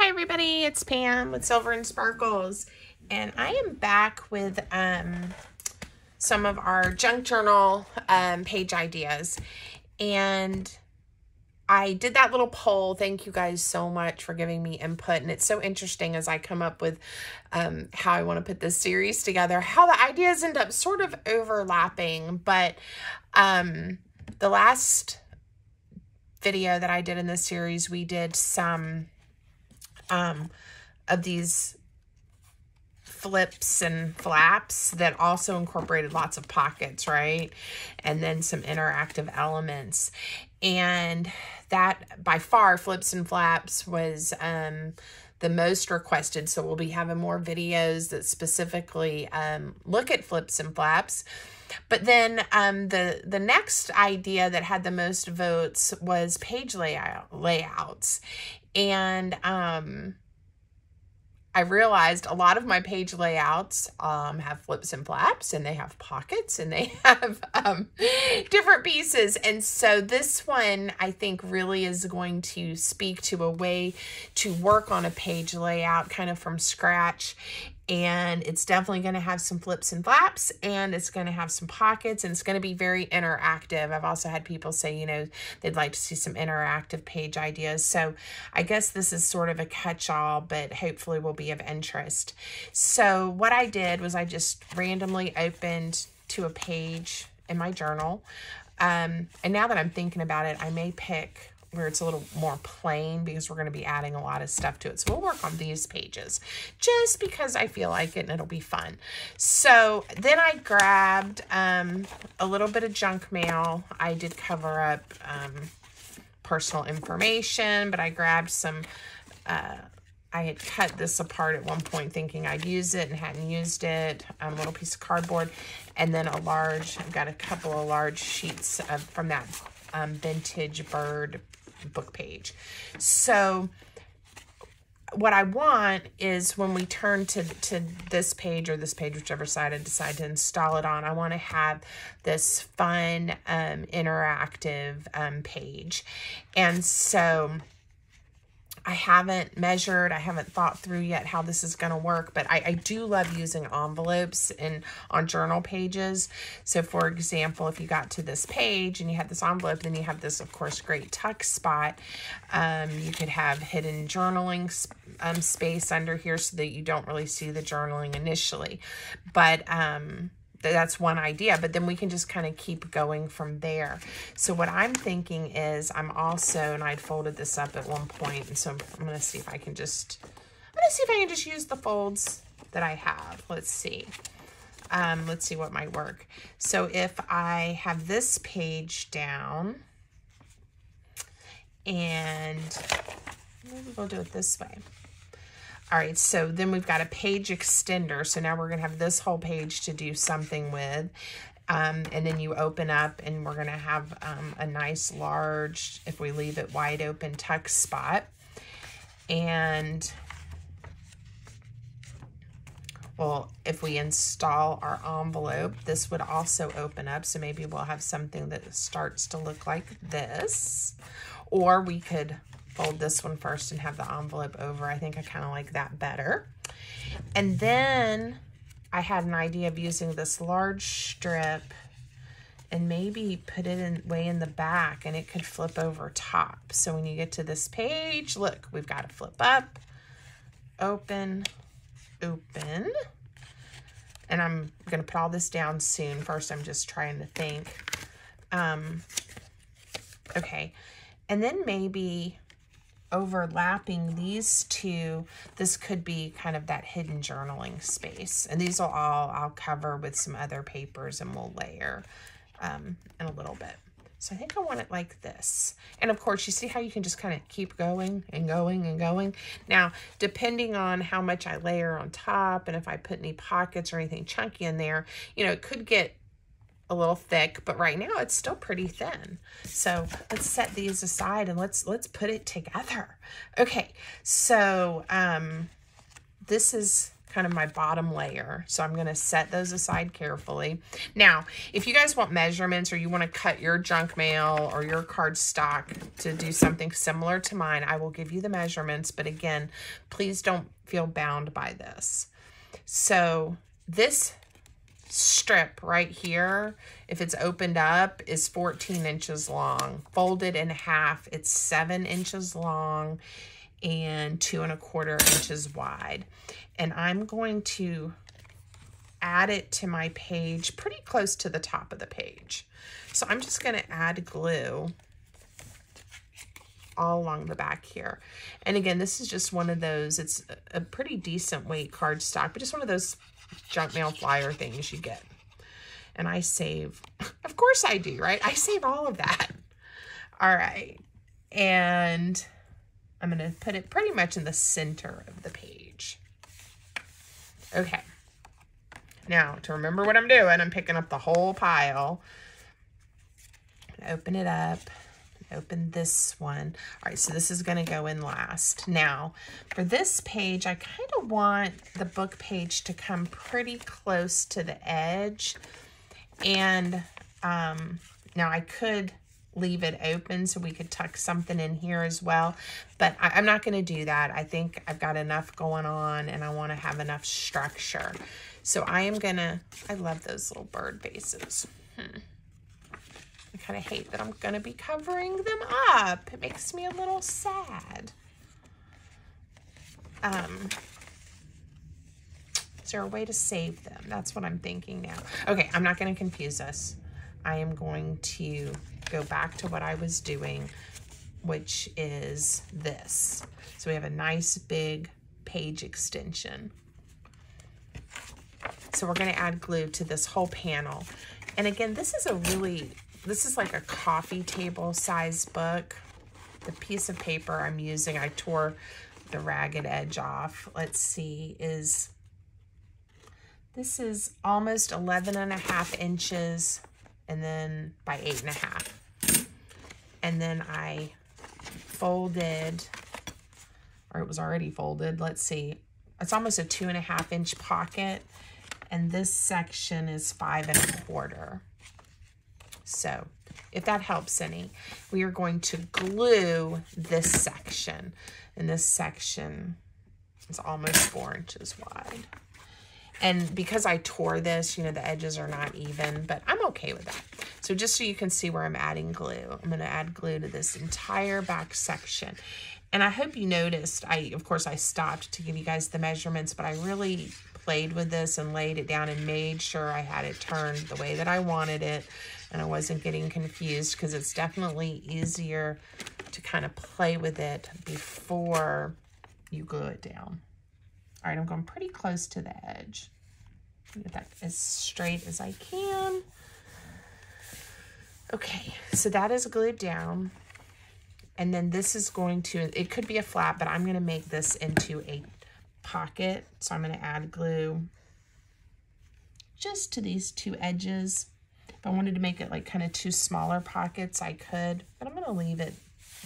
Hi everybody, it's Pam with Silver and Sparkles and I am back with um, some of our junk journal um, page ideas and I did that little poll. Thank you guys so much for giving me input. And it's so interesting as I come up with um, how I want to put this series together, how the ideas end up sort of overlapping. But um, the last video that I did in this series, we did some um, of these flips and flaps that also incorporated lots of pockets, right? And then some interactive elements. And that by far, flips and flaps was um, the most requested. So we'll be having more videos that specifically um, look at flips and flaps. But then um, the the next idea that had the most votes was page layout layouts, and um, I realized a lot of my page layouts um, have flips and flaps and they have pockets and they have um, different pieces. And so this one I think really is going to speak to a way to work on a page layout kind of from scratch and it's definitely going to have some flips and flaps and it's going to have some pockets and it's going to be very interactive. I've also had people say, you know, they'd like to see some interactive page ideas. So I guess this is sort of a catch-all, but hopefully will be of interest. So what I did was I just randomly opened to a page in my journal. Um, and now that I'm thinking about it, I may pick where it's a little more plain because we're going to be adding a lot of stuff to it. So we'll work on these pages just because I feel like it and it'll be fun. So then I grabbed um, a little bit of junk mail. I did cover up um, personal information, but I grabbed some, uh, I had cut this apart at one point thinking I'd use it and hadn't used it. A little piece of cardboard and then a large, I've got a couple of large sheets of, from that um, vintage bird book page. So what I want is when we turn to, to this page or this page, whichever side I decide to install it on, I want to have this fun, um, interactive um, page. And so I haven't measured, I haven't thought through yet how this is going to work, but I, I, do love using envelopes in on journal pages. So for example, if you got to this page and you had this envelope, then you have this, of course, great tuck spot. Um, you could have hidden journaling um, space under here so that you don't really see the journaling initially. But um, that's one idea, but then we can just kind of keep going from there. So what I'm thinking is I'm also, and I'd folded this up at one point, and so I'm, I'm going to see if I can just, I'm going to see if I can just use the folds that I have. Let's see. Um, let's see what might work. So if I have this page down, and maybe we'll do it this way. All right, so then we've got a page extender. So now we're going to have this whole page to do something with. Um, and then you open up and we're going to have um, a nice large, if we leave it wide open, tuck spot. And well, if we install our envelope, this would also open up. So maybe we'll have something that starts to look like this. Or we could fold this one first and have the envelope over. I think I kind of like that better. And then I had an idea of using this large strip and maybe put it in way in the back and it could flip over top. So when you get to this page, look, we've got to flip up, open, open. And I'm going to put all this down soon. First, I'm just trying to think. Um, okay. And then maybe overlapping these two, this could be kind of that hidden journaling space. And these will all I'll cover with some other papers and we'll layer um, in a little bit. So I think I want it like this. And of course, you see how you can just kind of keep going and going and going. Now, depending on how much I layer on top and if I put any pockets or anything chunky in there, you know, it could get a little thick, but right now it's still pretty thin. So let's set these aside and let's let's put it together. Okay, so um, this is kind of my bottom layer. So I'm going to set those aside carefully. Now, if you guys want measurements or you want to cut your junk mail or your cardstock to do something similar to mine, I will give you the measurements. But again, please don't feel bound by this. So this strip right here, if it's opened up, is 14 inches long. Folded in half, it's seven inches long and two and a quarter inches wide. And I'm going to add it to my page pretty close to the top of the page. So I'm just going to add glue all along the back here. And again, this is just one of those, it's a pretty decent weight cardstock, but just one of those junk mail flyer things you get. And I save, of course I do, right? I save all of that. All right. And I'm going to put it pretty much in the center of the page. Okay. Now, to remember what I'm doing, I'm picking up the whole pile. Open it up. Open this one. All right, so this is going to go in last. Now, for this page, I kind of want the book page to come pretty close to the edge. And um, now I could leave it open so we could tuck something in here as well. But I, am not going to do that. I think I've got enough going on and I want to have enough structure. So I am going to, I love those little bird bases. Hmm. I kind of hate that I'm going to be covering them up. It makes me a little sad. Um, is there a way to save them? That's what I'm thinking now. Okay, I'm not going to confuse us. I am going to go back to what I was doing, which is this. So we have a nice big page extension. So we're going to add glue to this whole panel. And again, this is a really, this is like a coffee table size book. The piece of paper I'm using, I tore the ragged edge off. Let's see, is, this is almost 11 and a half inches and then by eight and a half. And then I folded, or it was already folded, let's see. It's almost a two and a half inch pocket. And this section is five and a quarter. So if that helps any, we are going to glue this section. And this section is almost four inches wide. And because I tore this, you know, the edges are not even, but I'm okay with that. So just so you can see where I'm adding glue, I'm going to add glue to this entire back section. And I hope you noticed, I of course I stopped to give you guys the measurements, but I really played with this and laid it down and made sure I had it turned the way that I wanted it and I wasn't getting confused because it's definitely easier to kind of play with it before you glue it down. All right, I'm going pretty close to the edge. Get that as straight as I can. Okay, so that is glued down. And then this is going to, it could be a flap, but I'm going to make this into a pocket. So I'm going to add glue just to these two edges. If I wanted to make it like kind of two smaller pockets, I could, but I'm going to leave it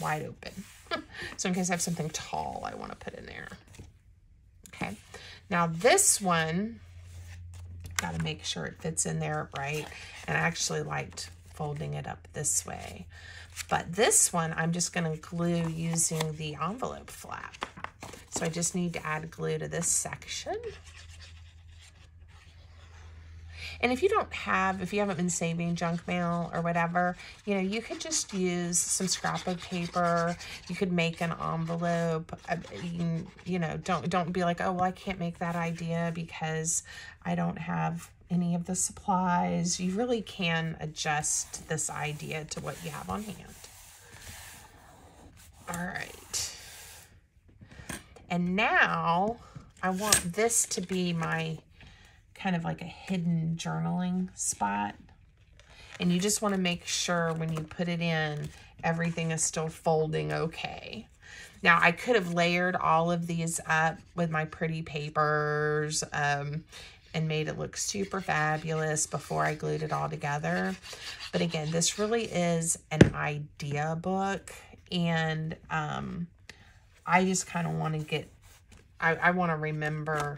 wide open. so in case I have something tall I want to put in there. Okay, now this one, got to make sure it fits in there right. And I actually liked folding it up this way. But this one, I'm just going to glue using the envelope flap. So I just need to add glue to this section. And if you don't have, if you haven't been saving junk mail or whatever, you know, you could just use some scrap of paper. You could make an envelope. Uh, you, you know, don't don't be like, oh, well, I can't make that idea because I don't have any of the supplies. You really can adjust this idea to what you have on hand. All right. And now I want this to be my kind of like a hidden journaling spot. And you just want to make sure when you put it in, everything is still folding okay. Now, I could have layered all of these up with my pretty papers um, and made it look super fabulous before I glued it all together. But again, this really is an idea book. And um, I just kind of want to get, I, I want to remember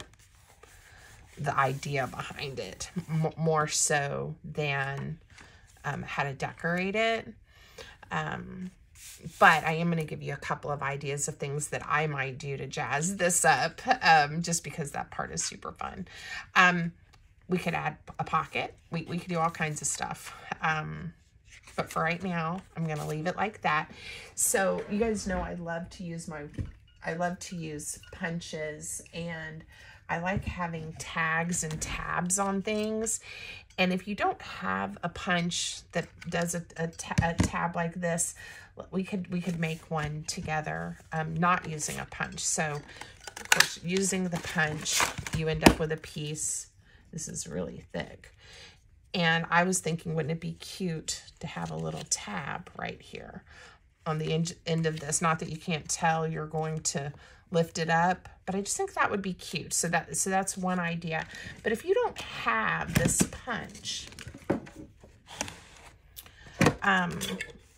the idea behind it more so than um, how to decorate it. Um, but I am going to give you a couple of ideas of things that I might do to jazz this up, um, just because that part is super fun. Um, we could add a pocket. We, we could do all kinds of stuff. Um, but for right now, I'm going to leave it like that. So you guys know I love to use my, I love to use punches and I like having tags and tabs on things. And if you don't have a punch that does a, a, ta a tab like this, we could we could make one together, um, not using a punch. So, of course, using the punch, you end up with a piece. This is really thick. And I was thinking, wouldn't it be cute to have a little tab right here on the end, end of this? Not that you can't tell you're going to lift it up, but I just think that would be cute. So that so that's one idea. But if you don't have this punch, um,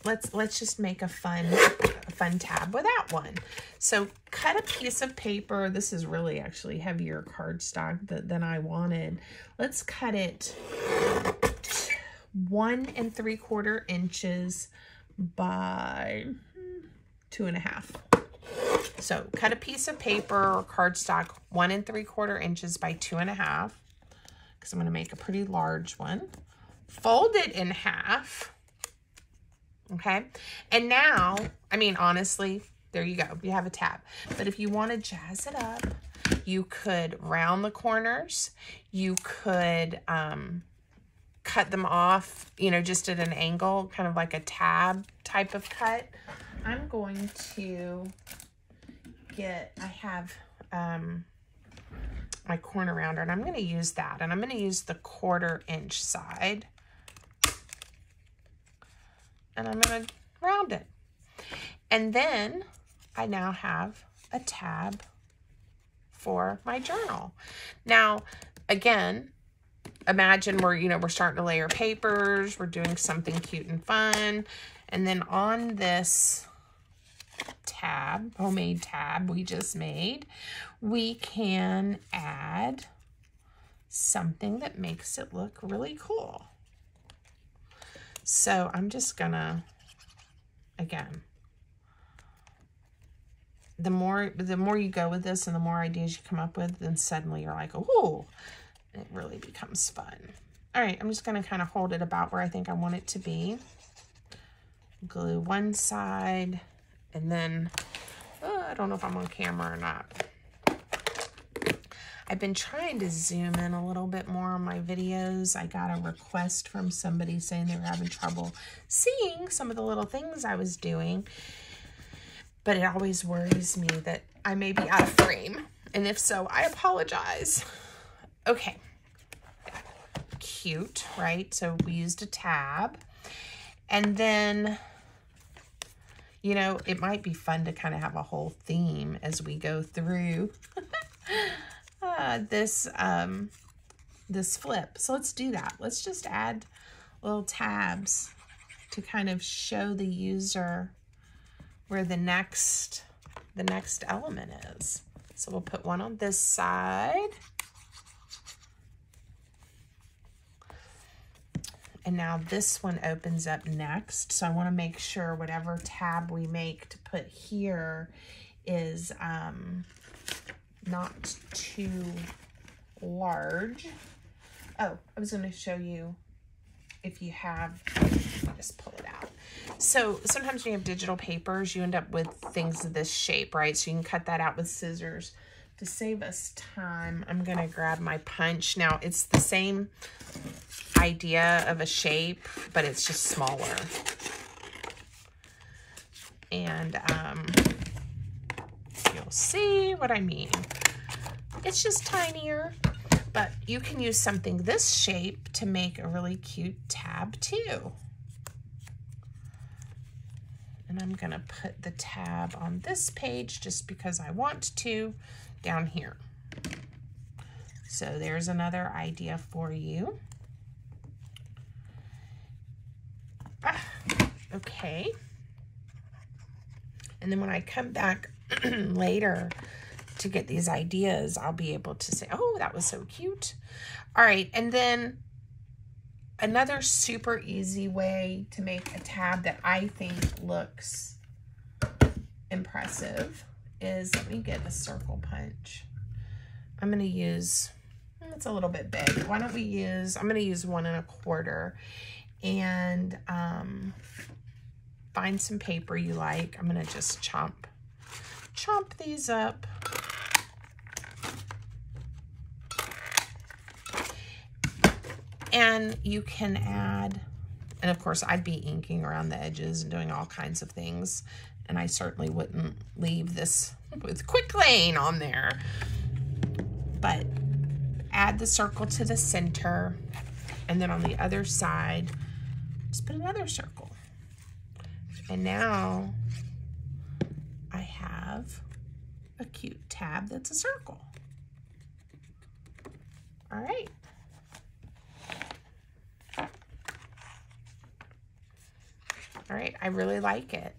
let's let's just make a fun a fun tab without one. So cut a piece of paper. This is really actually heavier cardstock than, than I wanted. Let's cut it one and three quarter inches by two and a half. So cut a piece of paper or cardstock one and three quarter inches by two and a half because I'm going to make a pretty large one. Fold it in half Okay. And now, I mean, honestly, there you go. You have a tab. But if you want to jazz it up, you could round the corners. You could um, cut them off, you know, just at an angle, kind of like a tab type of cut. I'm going to get, I have um, my corner rounder, and I'm going to use that. And I'm going to use the quarter inch side and I'm going to round it. And then I now have a tab for my journal. Now, again, imagine we're, you know, we're starting to layer papers, we're doing something cute and fun. And then on this tab, homemade tab we just made, we can add something that makes it look really cool. So I'm just gonna, again, the more the more you go with this and the more ideas you come up with, then suddenly you're like, oh, it really becomes fun. All right, I'm just gonna kind of hold it about where I think I want it to be. Glue one side, and then, oh, I don't know if I'm on camera or not. I've been trying to zoom in a little bit more on my videos. I got a request from somebody saying they were having trouble seeing some of the little things I was doing. But it always worries me that I may be out of frame. And if so, I apologize. Okay. Cute, right? So we used a tab. And then you know, it might be fun to kind of have a whole theme as we go through. uh, this, um, this flip. So let's do that. Let's just add little tabs to kind of show the user where the next, the next element is. So we'll put one on this side. And now this one opens up next. So I want to make sure whatever tab we make to put here is um, not too large. Oh, I was going to show you if you have, just pull it out. So sometimes when you have digital papers, you end up with things of this shape, right? So you can cut that out with scissors. To save us time, I'm going to grab my punch. Now, it's the same idea of a shape, but it's just smaller. And um, you'll see what I mean. It's just tinier, but you can use something this shape to make a really cute tab too. And I'm gonna put the tab on this page just because I want to down here. So there's another idea for you. Ah, okay. And then when I come back later to get these ideas, I'll be able to say, oh, that was so cute. All right, and then another super easy way to make a tab that I think looks impressive is, let me get a circle punch. I'm going to use, it's a little bit big. Why don't we use, I'm going to use one and a quarter and um, find some paper you like. I'm going to just chomp, chomp these up. And you can add, and of course I'd be inking around the edges and doing all kinds of things. And I certainly wouldn't leave this with quick lane on there. But add the circle to the center. And then on the other side, just put another circle. And now I have a cute tab that's a circle. All right. All right, I really like it.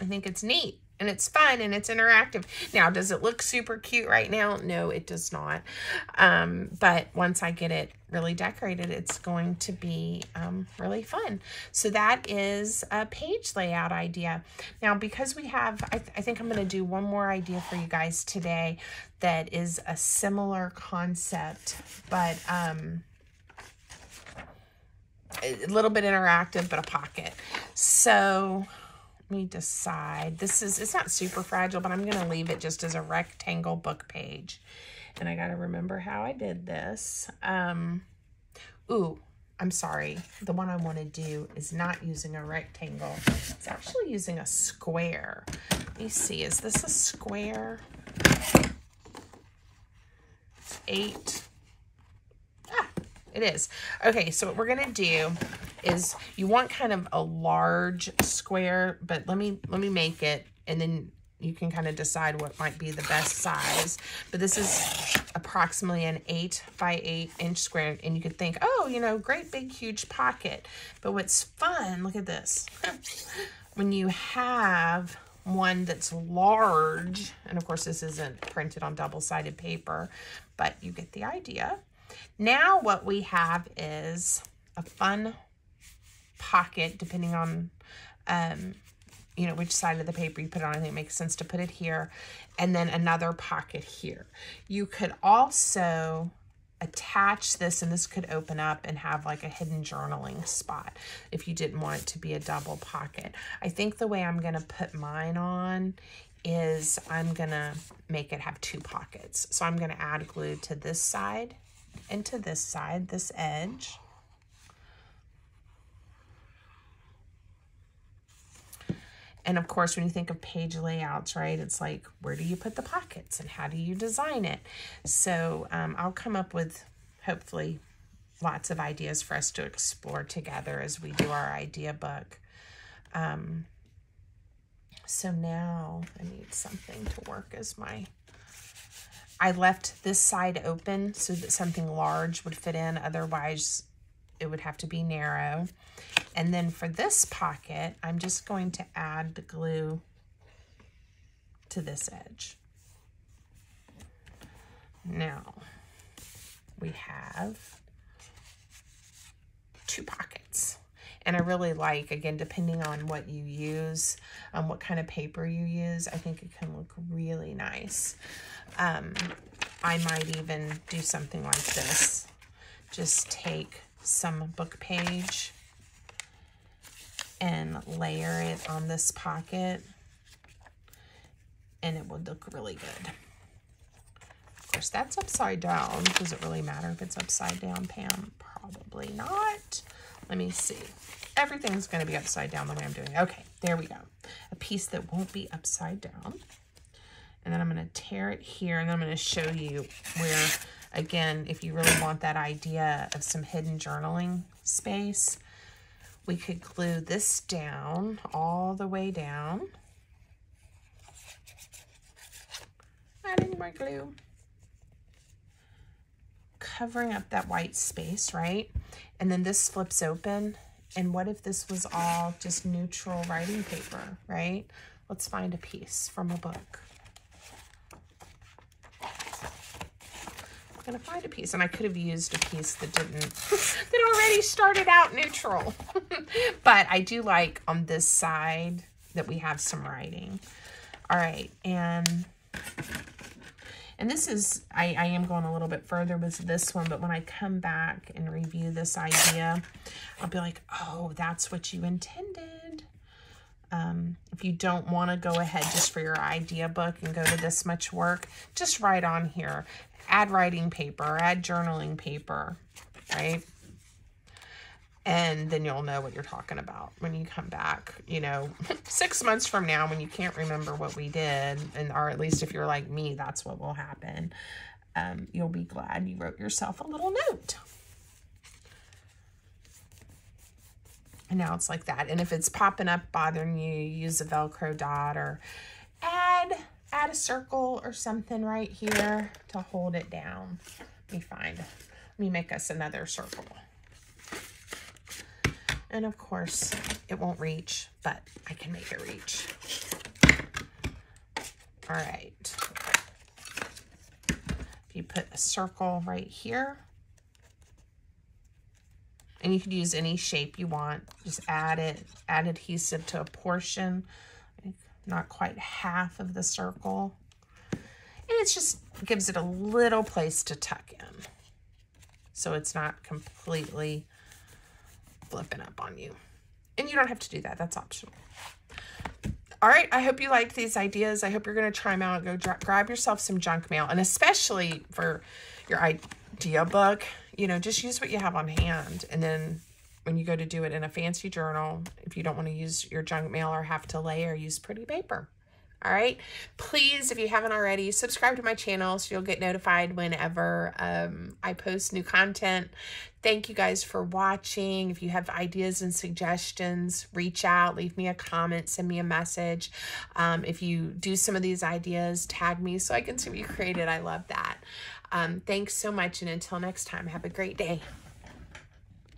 I think it's neat and it's fun and it's interactive. Now, does it look super cute right now? No, it does not. Um, but once I get it really decorated, it's going to be um, really fun. So that is a page layout idea. Now, because we have, I, th I think I'm going to do one more idea for you guys today that is a similar concept, but um, a little bit interactive, but a pocket. So me decide. This is, it's not super fragile, but I'm going to leave it just as a rectangle book page. And I got to remember how I did this. Um, ooh, I'm sorry. The one I want to do is not using a rectangle. It's actually using a square. Let me see. Is this a square? Eight. Ah, it is. Okay, so what we're going to do is you want kind of a large square, but let me let me make it and then you can kind of decide what might be the best size. But this is approximately an 8 by 8 inch square. And you could think, oh, you know, great big huge pocket. But what's fun, look at this. when you have one that's large, and of course this isn't printed on double-sided paper, but you get the idea. Now what we have is a fun pocket, depending on, um, you know, which side of the paper you put it on. I think it makes sense to put it here. And then another pocket here. You could also attach this and this could open up and have like a hidden journaling spot if you didn't want it to be a double pocket. I think the way I'm going to put mine on is I'm going to make it have two pockets. So I'm going to add glue to this side and to this side, this edge. And of course, when you think of page layouts, right, it's like, where do you put the pockets and how do you design it? So um, I'll come up with, hopefully, lots of ideas for us to explore together as we do our idea book. Um, so now I need something to work as my, I left this side open so that something large would fit in. Otherwise, it would have to be narrow. And then for this pocket, I'm just going to add the glue to this edge. Now, we have two pockets. And I really like, again, depending on what you use, um, what kind of paper you use, I think it can look really nice. Um, I might even do something like this. Just take some book page and layer it on this pocket and it will look really good. Of course, that's upside down. Does it really matter if it's upside down, Pam? Probably not. Let me see. Everything's going to be upside down the way I'm doing it. Okay, there we go. A piece that won't be upside down. And then I'm going to tear it here, and then I'm going to show you where, again, if you really want that idea of some hidden journaling space, we could glue this down all the way down. Adding more glue. Covering up that white space, right? And then this flips open. And what if this was all just neutral writing paper, right? Let's find a piece from a book. Gonna find a piece. And I could have used a piece that didn't, that already started out neutral. but I do like on this side that we have some writing. All right, and and this is, I, I am going a little bit further with this one, but when I come back and review this idea, I'll be like, oh, that's what you intended. Um, if you don't want to go ahead just for your idea book and go to this much work, just write on here. Add writing paper, add journaling paper, right? and then you'll know what you're talking about when you come back you know. Six months from now when you can't remember what we did and or at least if you're like me that's what will happen. Um, you'll be glad you wrote yourself a little note. And now it's like that. And if it's popping up bothering you use a velcro dot or add circle or something right here to hold it down let me find let me make us another circle and of course, it won't reach, but I can make it reach. All right. If you put a circle right here, and you could use any shape you want. Just add it, add adhesive to a portion, not quite half of the circle. And it just gives it a little place to tuck in. So it's not completely flipping up on you. And you don't have to do that. That's optional. All right, I hope you liked these ideas. I hope you're going to try them out. Go grab yourself some junk mail. And especially for your idea book, you know, just use what you have on hand. And then when you go to do it in a fancy journal, if you don't want to use your junk mail or have to layer, use pretty paper. All right. Please, if you haven't already, subscribe to my channel so you'll get notified whenever um, I post new content. Thank you guys for watching. If you have ideas and suggestions, reach out, leave me a comment, send me a message. Um, if you do some of these ideas, tag me so I can see what you created. I love that. Um, thanks so much. And until next time, have a great day.